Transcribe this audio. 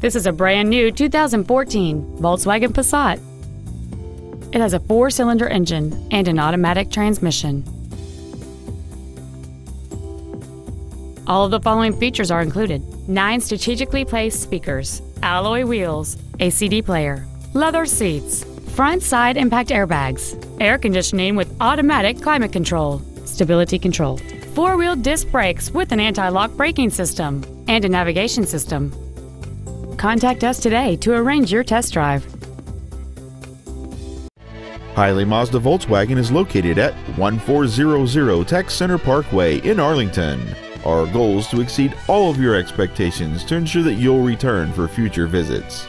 This is a brand new 2014 Volkswagen Passat. It has a four-cylinder engine and an automatic transmission. All of the following features are included. Nine strategically placed speakers, alloy wheels, a CD player, leather seats, front side impact airbags, air conditioning with automatic climate control, stability control, four-wheel disc brakes with an anti-lock braking system, and a navigation system. Contact us today to arrange your test drive. Hiley Mazda Volkswagen is located at 1400 Tech Center Parkway in Arlington. Our goal is to exceed all of your expectations to ensure that you'll return for future visits.